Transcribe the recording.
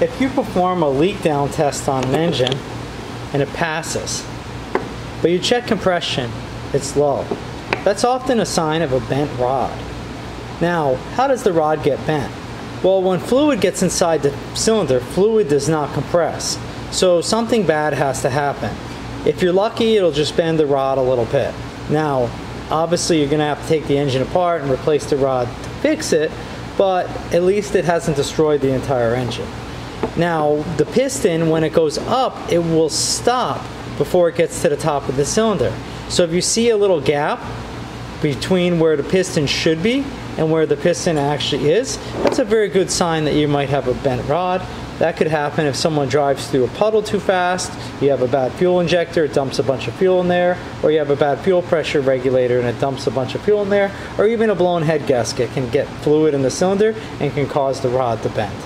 if you perform a leak down test on an engine and it passes, but you check compression, it's low, that's often a sign of a bent rod. Now, how does the rod get bent? Well, when fluid gets inside the cylinder, fluid does not compress. So something bad has to happen. If you're lucky, it'll just bend the rod a little bit. Now, obviously, you're going to have to take the engine apart and replace the rod to fix it, but at least it hasn't destroyed the entire engine. Now, the piston, when it goes up, it will stop before it gets to the top of the cylinder. So if you see a little gap between where the piston should be and where the piston actually is, that's a very good sign that you might have a bent rod. That could happen if someone drives through a puddle too fast, you have a bad fuel injector, it dumps a bunch of fuel in there, or you have a bad fuel pressure regulator and it dumps a bunch of fuel in there, or even a blown head gasket can get fluid in the cylinder and can cause the rod to bend.